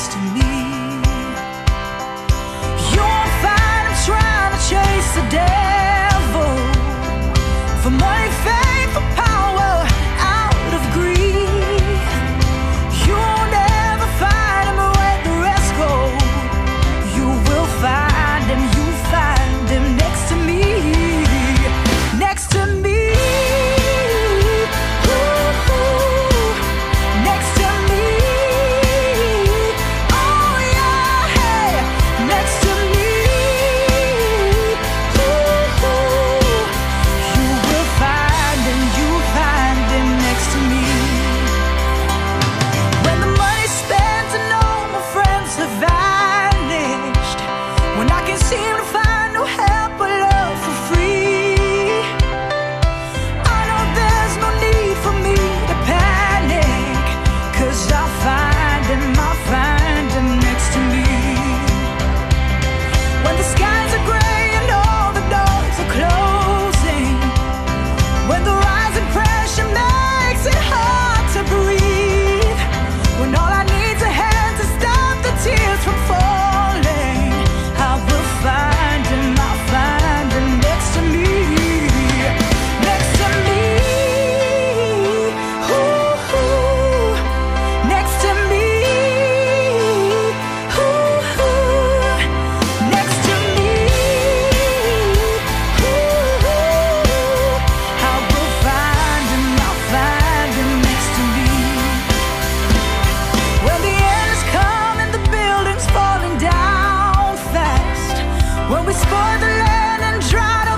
next to me. You'll find I'm trying to chase the devil for my. When we spoil the land and try